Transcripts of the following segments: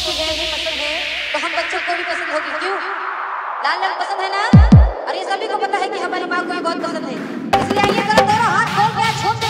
आपको यह ये पसंद है तो हम बच्चों को भी पसंद होगी। क्यों? लाल रंग पसंद है ना? और ये सभी को पता है कि हमारी माँ को भी बहुत पसंद है। इसलिए आइए करो, दोनों हाथ खोल गया छोटे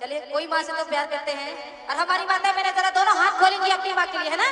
चलिए, कोई माँ से तो प्यार करते हैं। और हमारी माता मैंने जरा दोनों हाथ खोलेंगी अपनी माँ के लिए, है ना?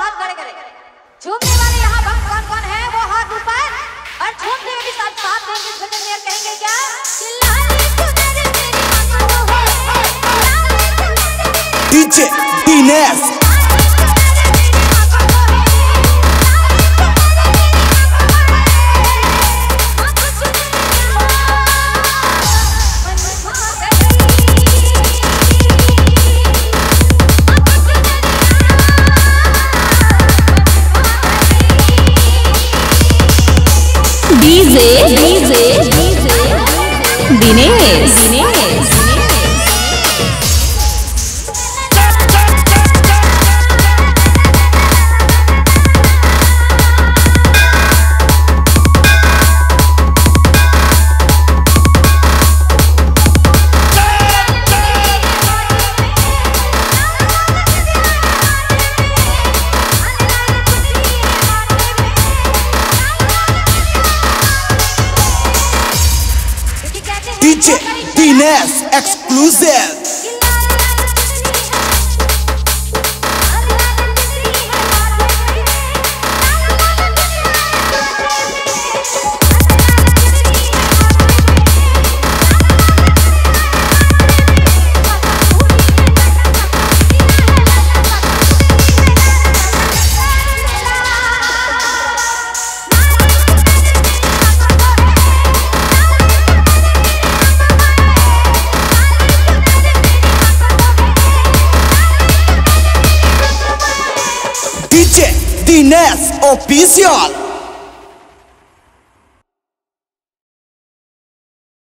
हाथ खड़े करें? झूमने वाले यहाँ पर कौन कौन है? वो हाथ ऊपर। और झूमने में भी साथ साथ में जिस बंदे कहेंगे क्या चिल्लाए कुदर DJ Dinesh Dinesh Yes, exclusive. DJ Dines official.